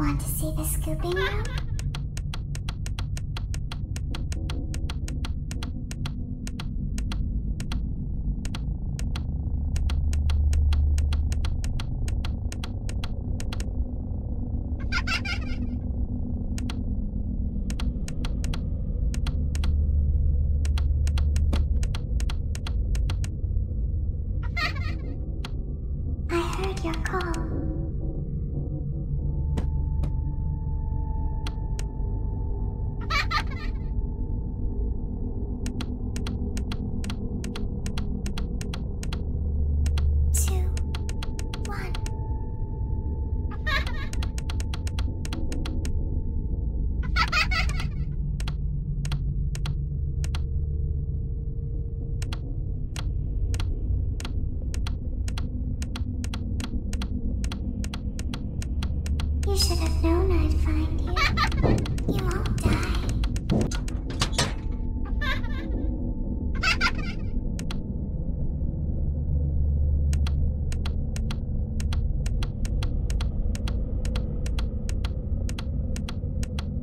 Want to see the scooping room?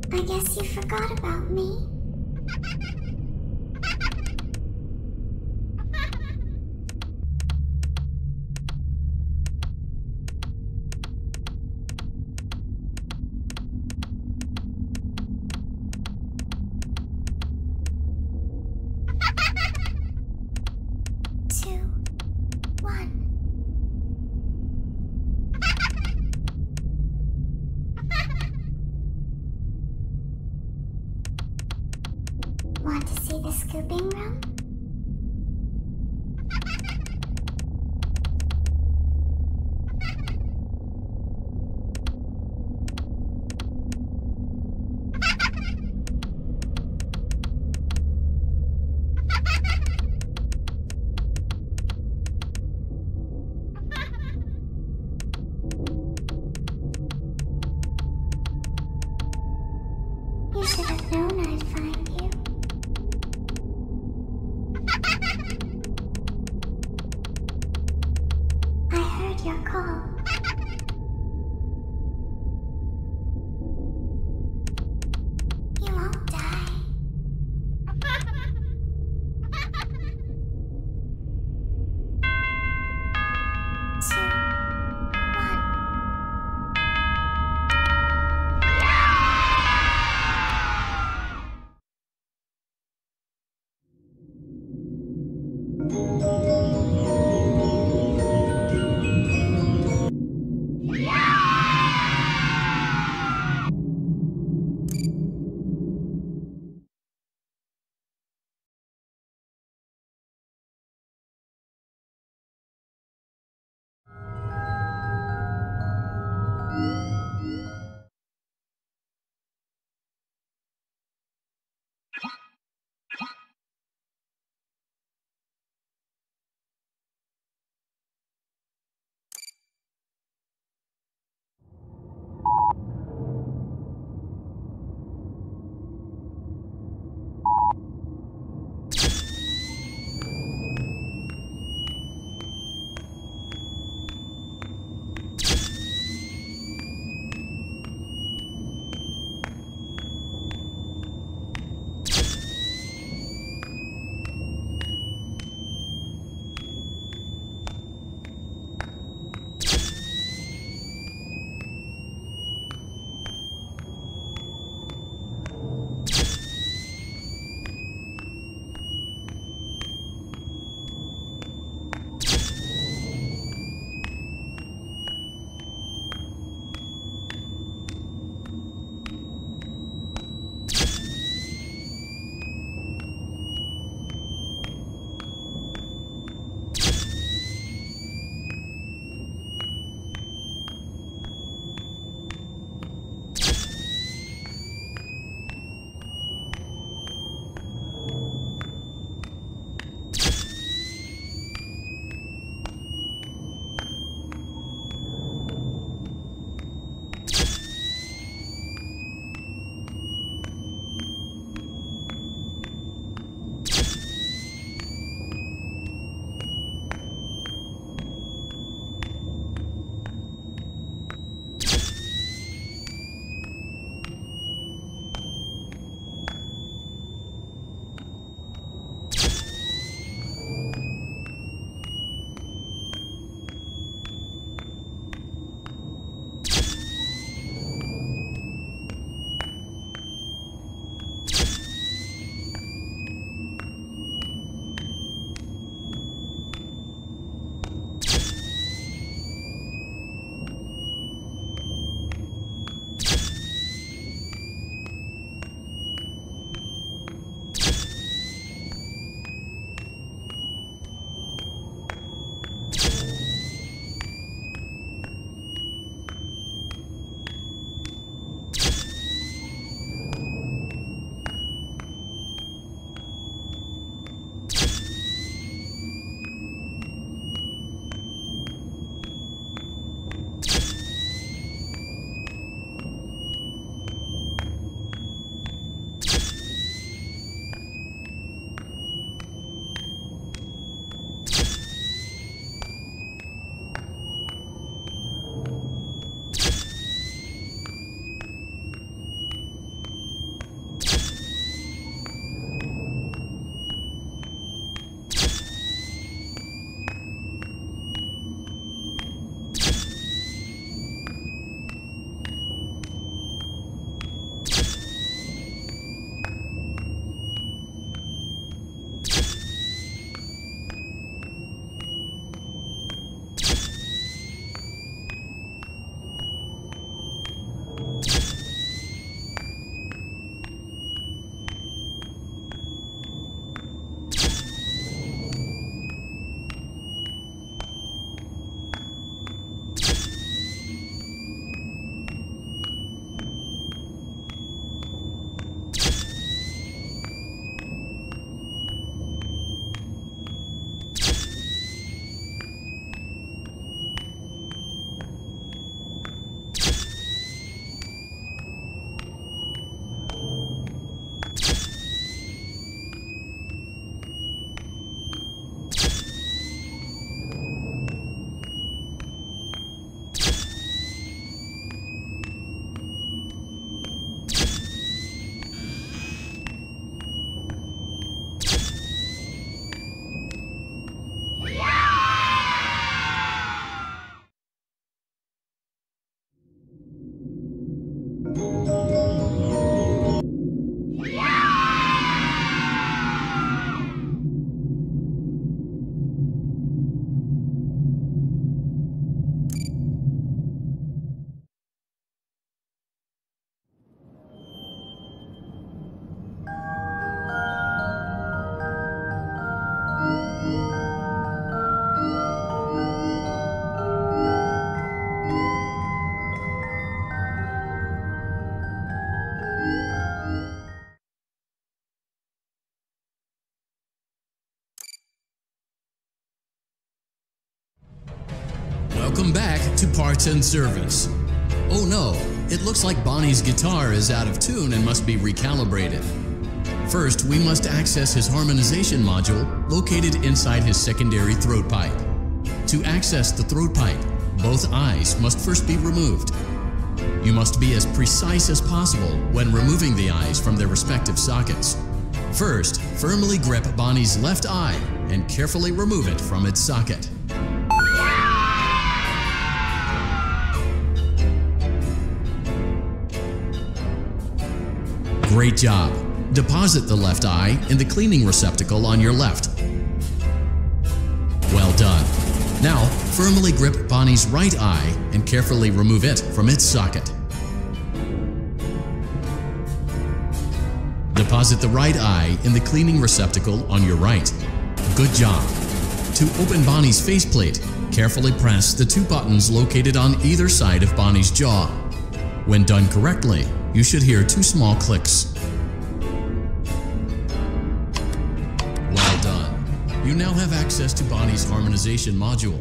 I guess you forgot about me. Parts and Service. Oh no, it looks like Bonnie's guitar is out of tune and must be recalibrated. First, we must access his harmonization module located inside his secondary throat pipe. To access the throat pipe, both eyes must first be removed. You must be as precise as possible when removing the eyes from their respective sockets. First, firmly grip Bonnie's left eye and carefully remove it from its socket. Great job! Deposit the left eye in the cleaning receptacle on your left. Well done. Now, firmly grip Bonnie's right eye and carefully remove it from its socket. Deposit the right eye in the cleaning receptacle on your right. Good job. To open Bonnie's faceplate, carefully press the two buttons located on either side of Bonnie's jaw. When done correctly, you should hear two small clicks. Well done. You now have access to Bonnie's harmonization module.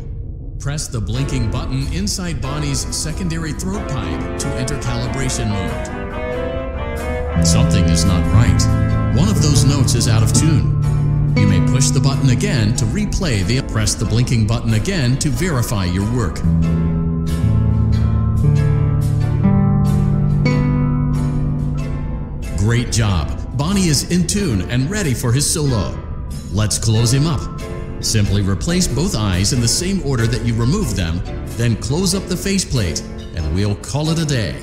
Press the blinking button inside Bonnie's secondary throat pipe to enter calibration mode. Something is not right. One of those notes is out of tune. You may push the button again to replay the press the blinking button again to verify your work. Great job. Bonnie is in tune and ready for his solo. Let's close him up. Simply replace both eyes in the same order that you removed them, then close up the faceplate, and we'll call it a day.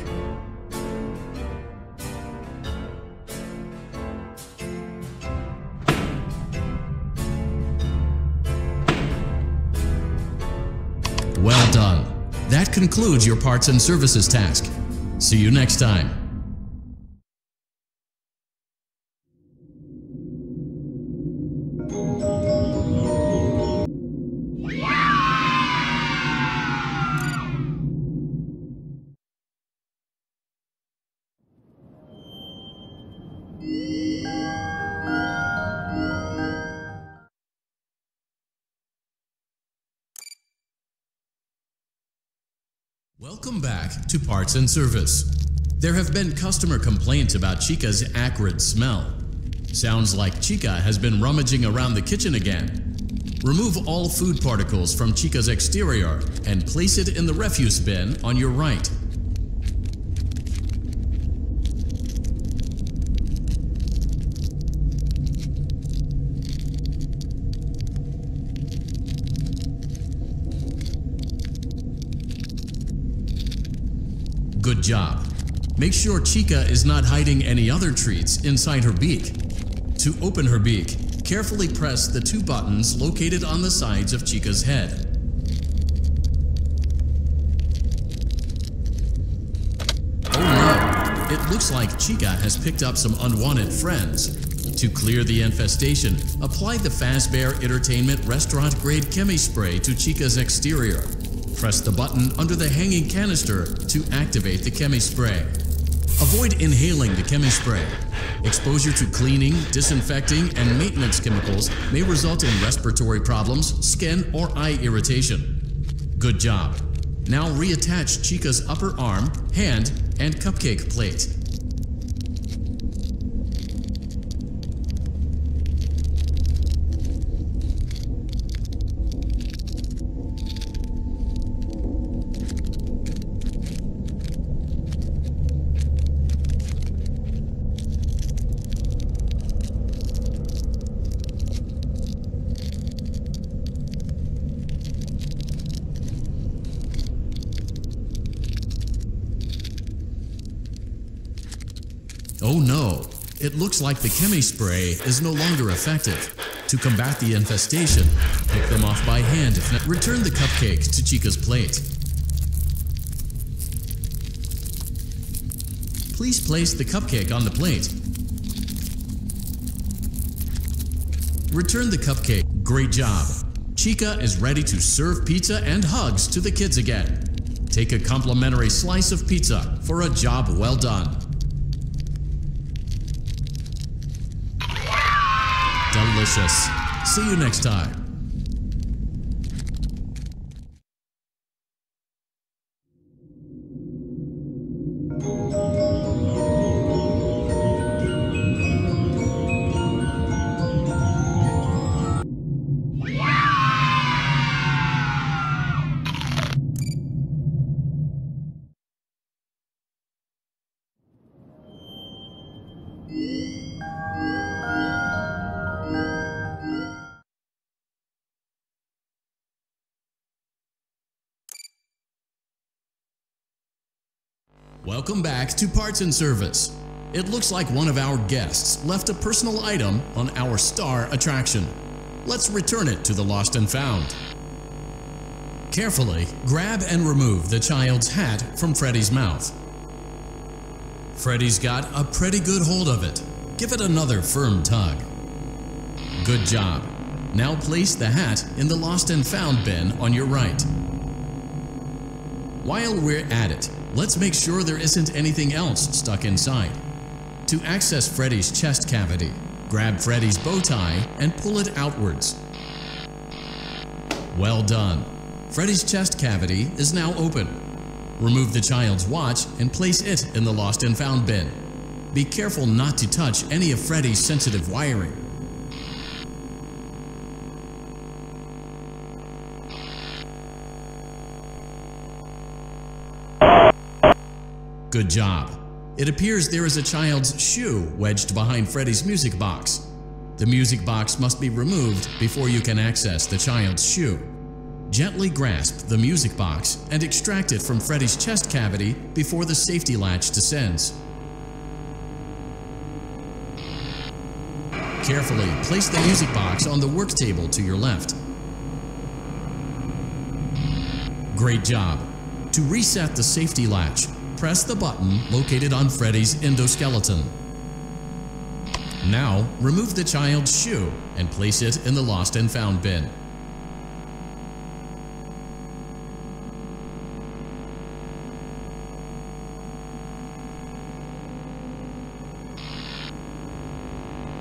Well done. That concludes your parts and services task. See you next time. Welcome back to Parts and Service. There have been customer complaints about Chica's acrid smell. Sounds like Chica has been rummaging around the kitchen again. Remove all food particles from Chica's exterior and place it in the refuse bin on your right. Good job. Make sure Chica is not hiding any other treats inside her beak. To open her beak, carefully press the two buttons located on the sides of Chica's head. Oh no! It looks like Chica has picked up some unwanted friends. To clear the infestation, apply the Fazbear Entertainment restaurant grade chemi spray to Chica's exterior. Press the button under the hanging canister to activate the chemi spray. Avoid inhaling the chemi spray. Exposure to cleaning, disinfecting, and maintenance chemicals may result in respiratory problems, skin, or eye irritation. Good job. Now reattach Chica's upper arm, hand, and cupcake plate. Oh no, it looks like the chemi spray is no longer effective. To combat the infestation, pick them off by hand if not. Return the cupcake to Chica's plate. Please place the cupcake on the plate. Return the cupcake. Great job. Chica is ready to serve pizza and hugs to the kids again. Take a complimentary slice of pizza for a job well done. See you next time. Welcome back to Parts and Service. It looks like one of our guests left a personal item on our star attraction. Let's return it to the lost and found. Carefully grab and remove the child's hat from Freddy's mouth. Freddy's got a pretty good hold of it. Give it another firm tug. Good job. Now place the hat in the lost and found bin on your right. While we're at it, let's make sure there isn't anything else stuck inside. To access Freddy's chest cavity, grab Freddy's bow tie and pull it outwards. Well done. Freddy's chest cavity is now open. Remove the child's watch and place it in the lost and found bin. Be careful not to touch any of Freddy's sensitive wiring. Good job. It appears there is a child's shoe wedged behind Freddy's music box. The music box must be removed before you can access the child's shoe. Gently grasp the music box and extract it from Freddy's chest cavity before the safety latch descends. Carefully place the music box on the work table to your left. Great job. To reset the safety latch, press the button located on Freddy's endoskeleton. Now, remove the child's shoe and place it in the lost and found bin.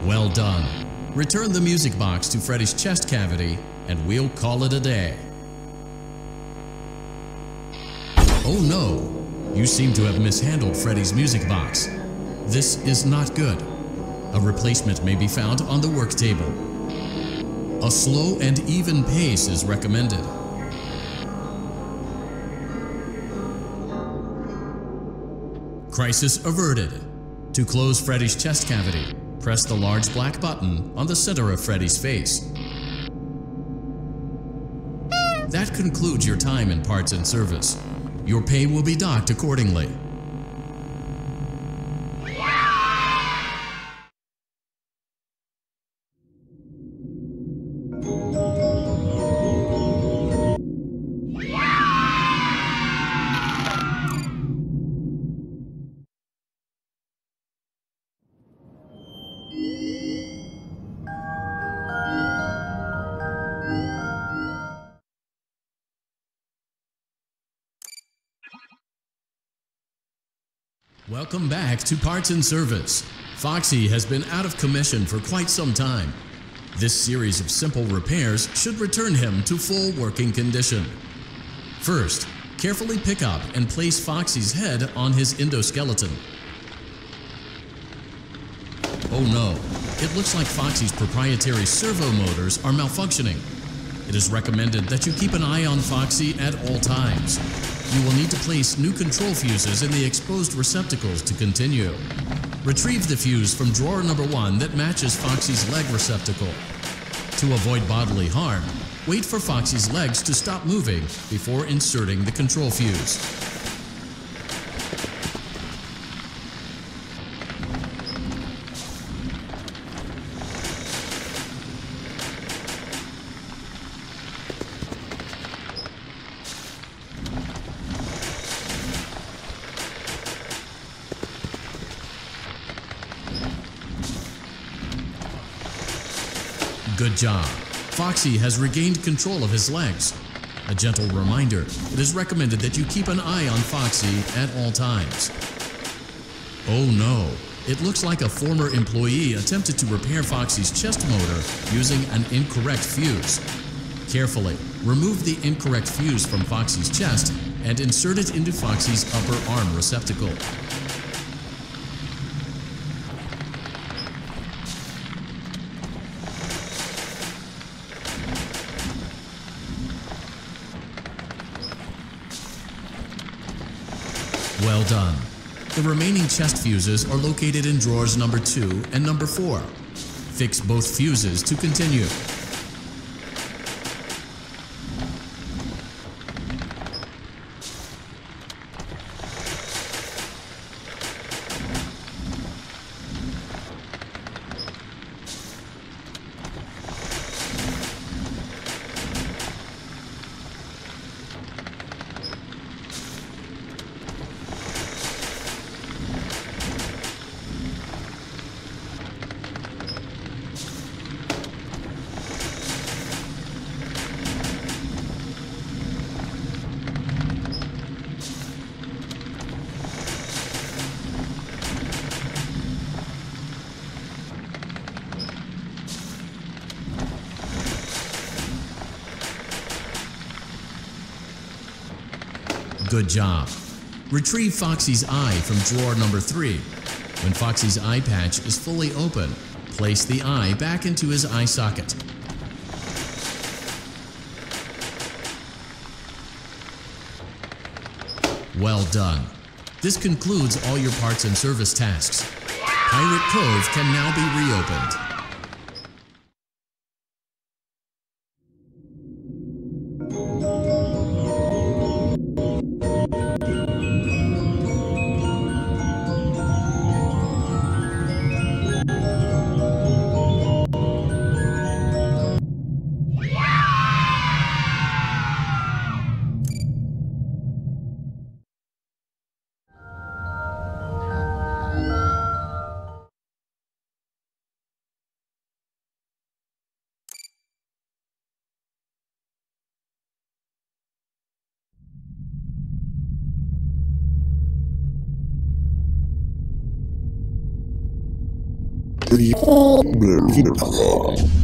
Well done. Return the music box to Freddy's chest cavity and we'll call it a day. Oh no! You seem to have mishandled Freddy's music box. This is not good. A replacement may be found on the work table. A slow and even pace is recommended. Crisis averted. To close Freddy's chest cavity, press the large black button on the center of Freddy's face. That concludes your time in parts and service. Your pay will be docked accordingly. To Parts and Service. Foxy has been out of commission for quite some time. This series of simple repairs should return him to full working condition. First, carefully pick up and place Foxy's head on his endoskeleton. Oh no, it looks like Foxy's proprietary servo motors are malfunctioning. It is recommended that you keep an eye on Foxy at all times. You will need to place new control fuses in the exposed receptacles to continue. Retrieve the fuse from drawer number one that matches Foxy's leg receptacle. To avoid bodily harm, wait for Foxy's legs to stop moving before inserting the control fuse. Job. Foxy has regained control of his legs. A gentle reminder, it is recommended that you keep an eye on Foxy at all times. Oh no, it looks like a former employee attempted to repair Foxy's chest motor using an incorrect fuse. Carefully, remove the incorrect fuse from Foxy's chest and insert it into Foxy's upper arm receptacle. Done. The remaining chest fuses are located in drawers number 2 and number 4. Fix both fuses to continue. Good job. Retrieve Foxy's eye from drawer number 3. When Foxy's eye patch is fully open, place the eye back into his eye socket. Well done. This concludes all your parts and service tasks. Pirate Cove can now be reopened. 우리 오늘 기대하라.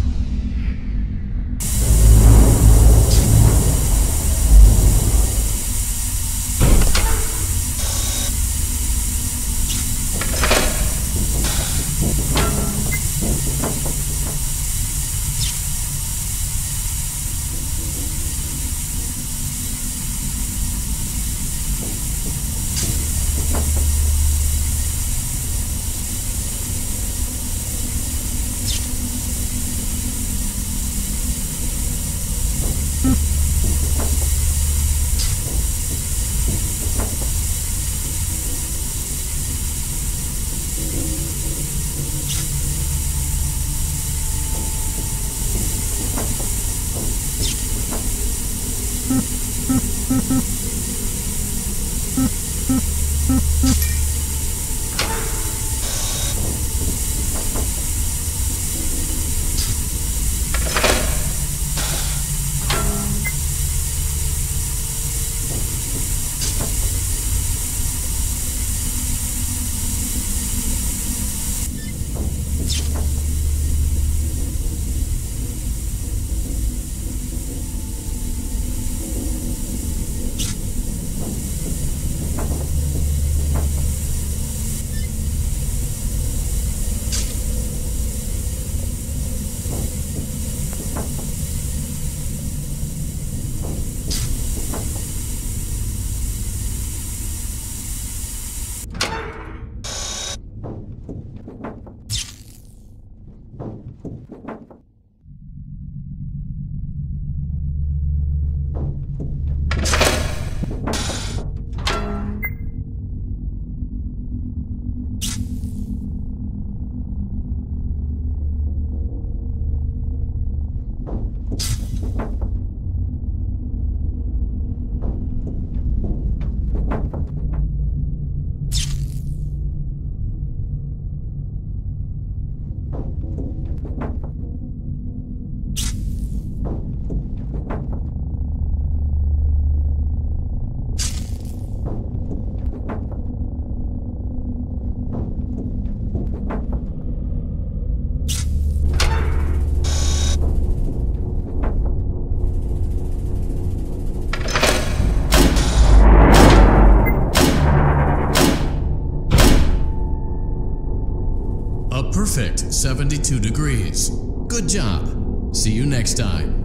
72 degrees. Good job. See you next time.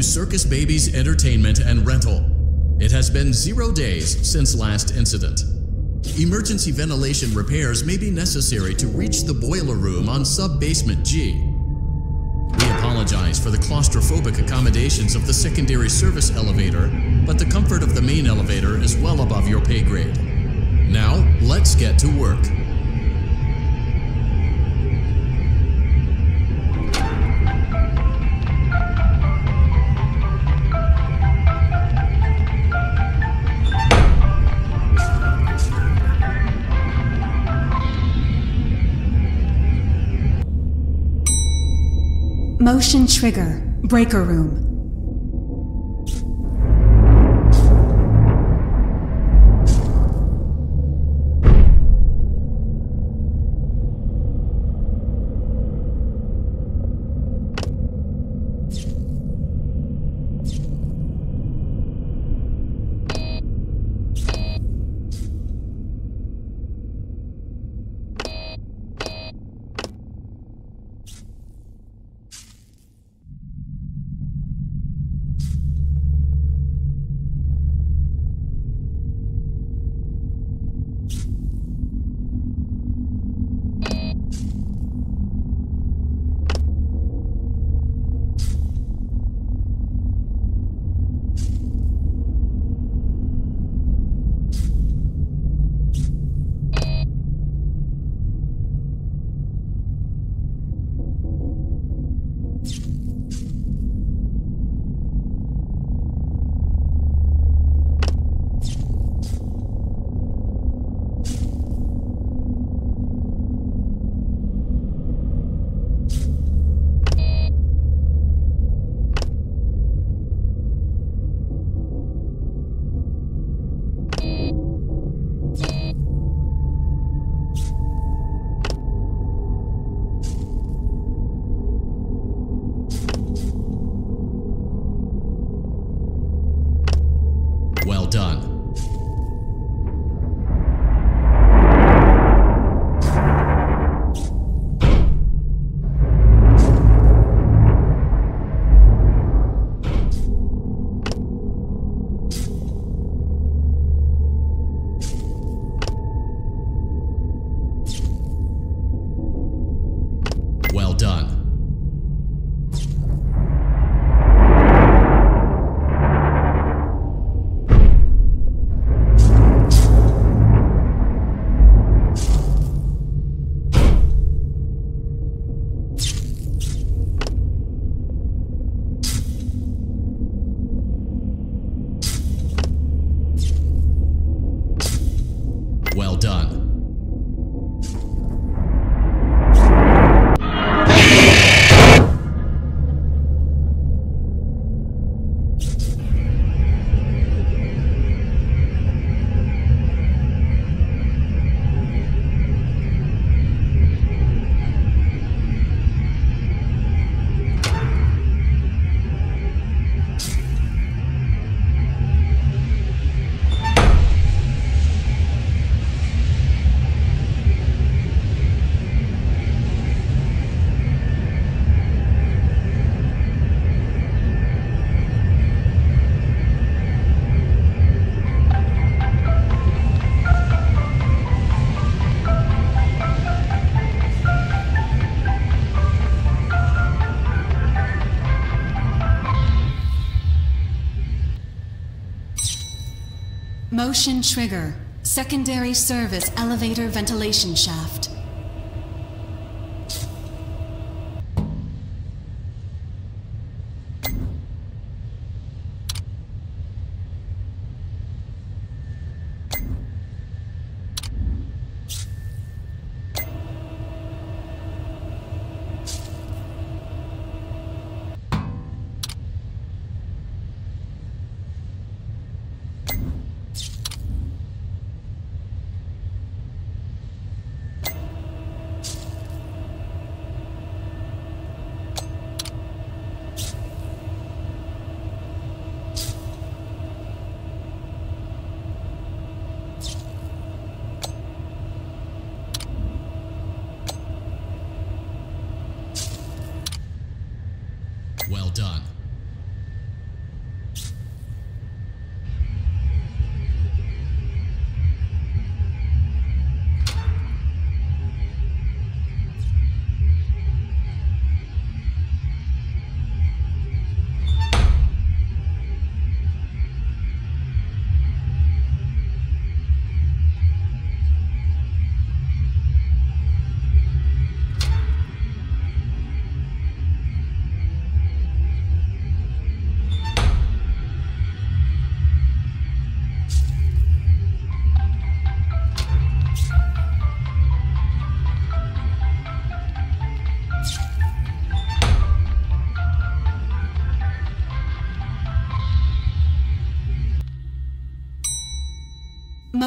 To Circus Baby's Entertainment and Rental. It has been zero days since last incident. Emergency ventilation repairs may be necessary to reach the boiler room on sub-basement G. We apologize for the claustrophobic accommodations of the secondary service elevator, but the comfort of the main elevator is well above your pay grade. Now, let's get to work. Motion trigger. Breaker room. Motion trigger. Secondary service elevator ventilation shaft.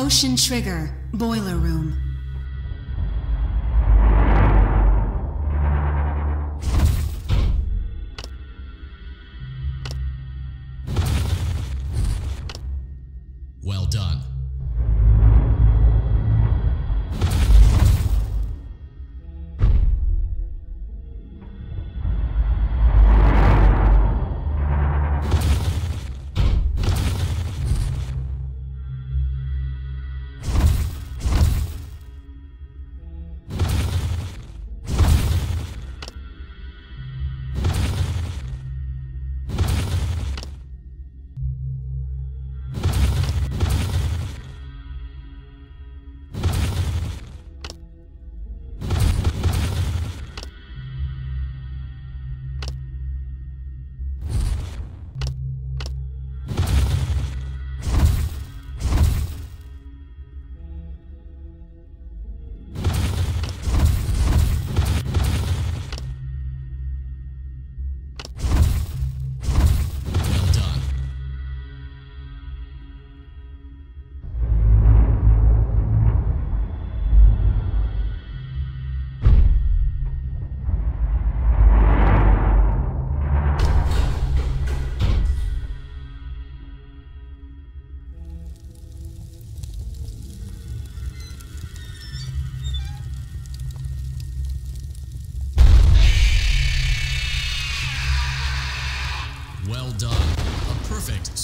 Motion trigger. Boiler room.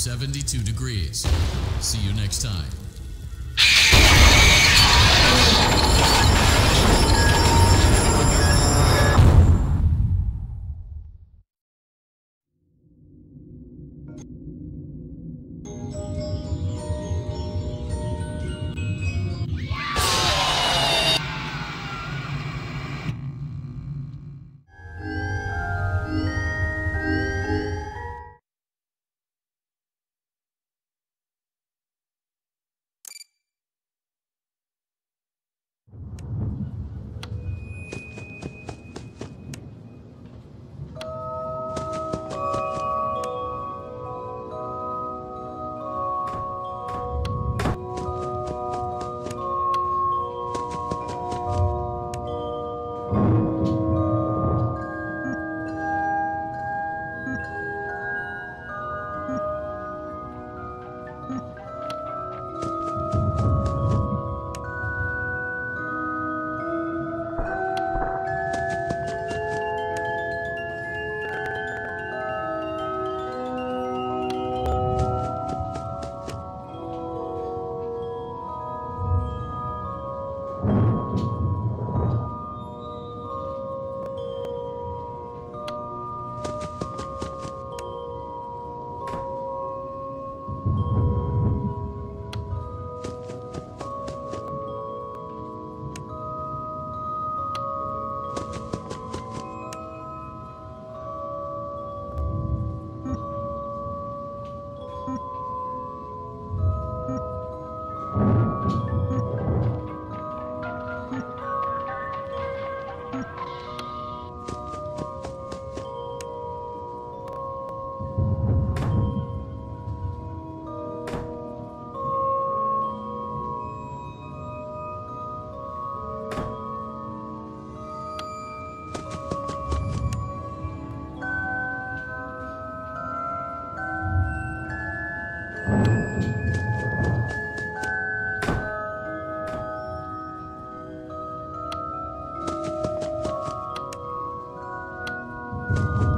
72 degrees. See you next time. Bye.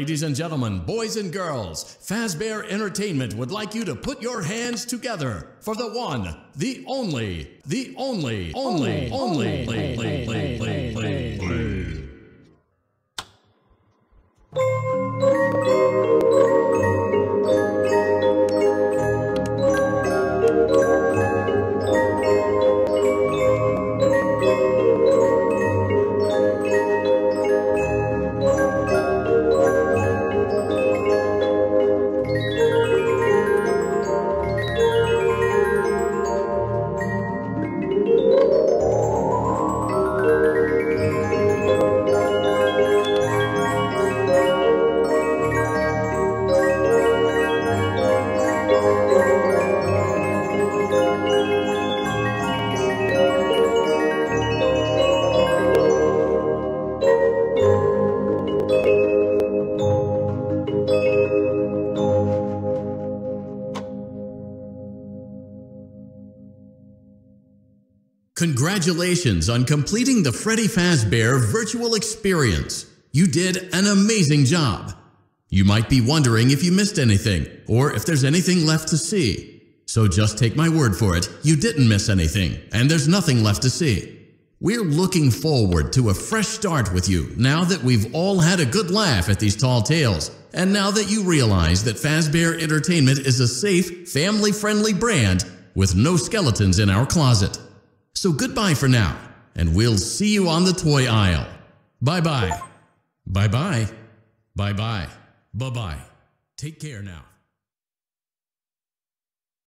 Ladies and gentlemen, boys and girls, Fazbear Entertainment would like you to put your hands together for the one, the only, the only, only, only, play, play, play, play, play, play. Congratulations on completing the Freddy Fazbear virtual experience. You did an amazing job. You might be wondering if you missed anything or if there's anything left to see. So just take my word for it, you didn't miss anything, and there's nothing left to see. We're looking forward to a fresh start with you now that we've all had a good laugh at these tall tales, and now that you realize that Fazbear Entertainment is a safe, family friendly brand with no skeletons in our closet. So goodbye for now, and we'll see you on the toy aisle. Bye bye. Bye bye. Bye bye. Bye bye. Take care now.